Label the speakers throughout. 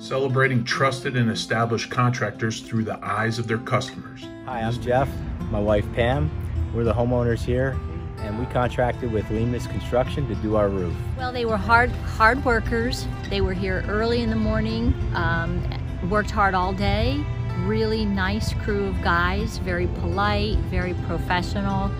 Speaker 1: celebrating trusted and established contractors through the eyes of their customers.
Speaker 2: Hi, I'm Jeff, my wife Pam. We're the homeowners here, and we contracted with Lemus Construction to do our roof.
Speaker 3: Well, they were hard, hard workers. They were here early in the morning, um, worked hard all day. Really nice crew of guys, very polite, very professional,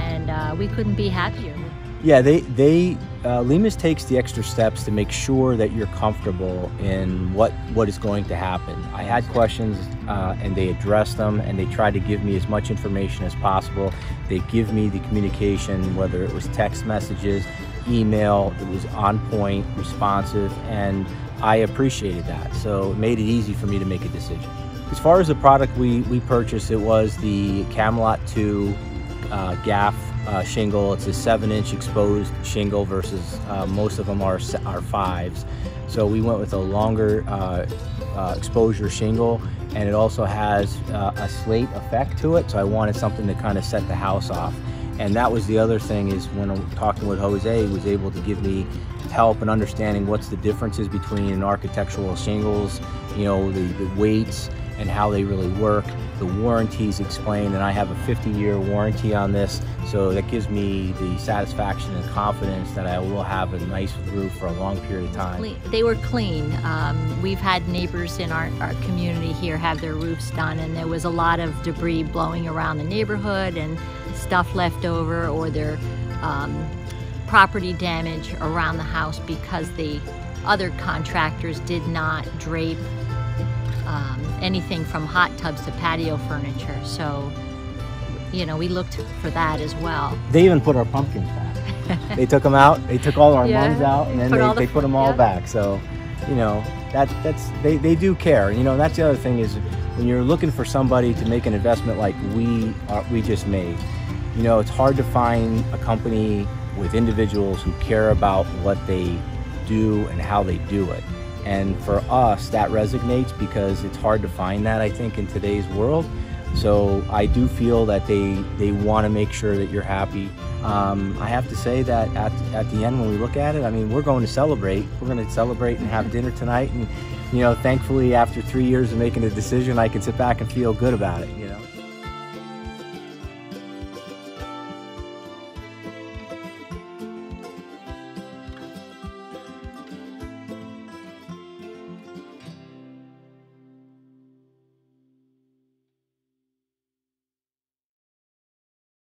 Speaker 3: and uh, we couldn't be happier.
Speaker 2: Yeah, they they uh, Lemus takes the extra steps to make sure that you're comfortable in what what is going to happen. I had questions uh, and they addressed them and they tried to give me as much information as possible. They give me the communication, whether it was text messages, email, it was on point, responsive, and I appreciated that. So it made it easy for me to make a decision. As far as the product we, we purchased, it was the Camelot 2 uh, GAF uh, shingle. It's a seven inch exposed shingle versus uh, most of them are, are fives. So we went with a longer uh, uh, exposure shingle and it also has uh, a slate effect to it. So I wanted something to kind of set the house off. And that was the other thing is when I'm talking with Jose, he was able to give me help in understanding what's the differences between architectural shingles, you know, the, the weights, and how they really work. The warranties explained, and I have a 50 year warranty on this, so that gives me the satisfaction and confidence that I will have a nice roof for a long period of time.
Speaker 3: They were clean. Um, we've had neighbors in our, our community here have their roofs done, and there was a lot of debris blowing around the neighborhood and stuff left over, or their um, property damage around the house because the other contractors did not drape um, anything from hot tubs to patio furniture. So, you know, we looked for that as well.
Speaker 2: They even put our pumpkins back. they took them out. They took all our yeah, mums out, and then put they, the, they put them all yeah. back. So, you know, that that's they, they do care. You know, that's the other thing is when you're looking for somebody to make an investment like we are, we just made. You know, it's hard to find a company with individuals who care about what they do and how they do it. And for us, that resonates because it's hard to find that, I think, in today's world. So I do feel that they, they want to make sure that you're happy. Um, I have to say that at, at the end, when we look at it, I mean, we're going to celebrate. We're going to celebrate and have dinner tonight. And, you know, thankfully, after three years of making a decision, I can sit back and feel good about it, you know.